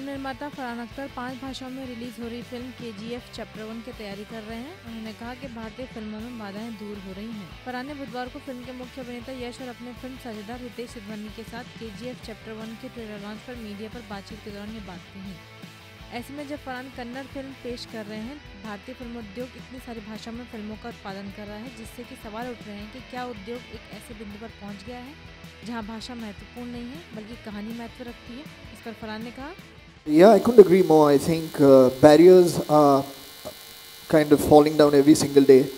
निर्माता फरहान अख्तर पाँच भाषाओं में रिलीज़ हो रही फ़िल्म के जी एफ़ चैप्टर वन की तैयारी कर रहे हैं। उन्होंने कहा कि भारतीय फ़िल्मों में बाधाएँ दूर हो रही हैं। फरहान ने बुधवार को फ़िल्म के मुख्य अभिनेता यश और अपने फ़िल्म साझेदार रितेश सिद्धवनी के साथ K G F chapter one के ट्रेलर लॉन्च पर मीडिया पर बातचीत के दौरान ये बात कही। ऐसे में जब फरहान कन्नड़ फ़िल्म पेश कर रहे हैं, भारतीय फ़िल्म उद्योग इतनी सारी भाषाओं में फ़िल्मों का उत्पादन कर रहा है, जिससे कि सवाल उठ रहे हैं कि क्या उद्योग एक ऐसे बिंदु पर पहुँच गया है, जहाँ भाषा महत्वपूर्ण नहीं है, बल्कि कहानी महत्व रखती है। इस पर फरहान ने कहा Yeah, I couldn't agree more. I think uh, barriers are kind of falling down every single day.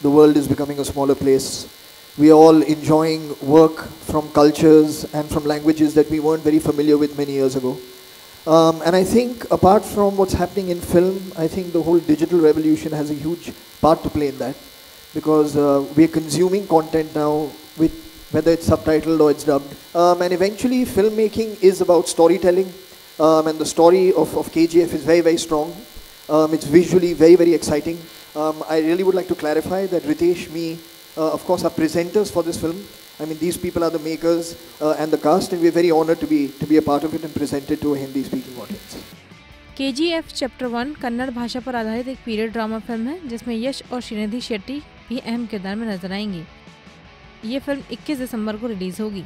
The world is becoming a smaller place. We are all enjoying work from cultures and from languages that we weren't very familiar with many years ago. Um, and I think apart from what's happening in film, I think the whole digital revolution has a huge part to play in that. Because uh, we're consuming content now with whether it's subtitled or it's dubbed. Um, and eventually filmmaking is about storytelling. Um, and the story of, of KGF is very, very strong. Um, it's visually very, very exciting. Um, I really would like to clarify that Ritesh, me, uh, of course, are presenters for this film. I mean, these people are the makers uh, and the cast, and we're very honored to be to be a part of it and present it to a Hindi-speaking audience. के G F chapter one Kannada भाषा पर आधारित एक period drama film है जिसमें यश और श्रीनिधि शेट्टी भी अहम किरदार में नजर आएंगी ये फिल्म 21 दिसंबर को रिलीज होगी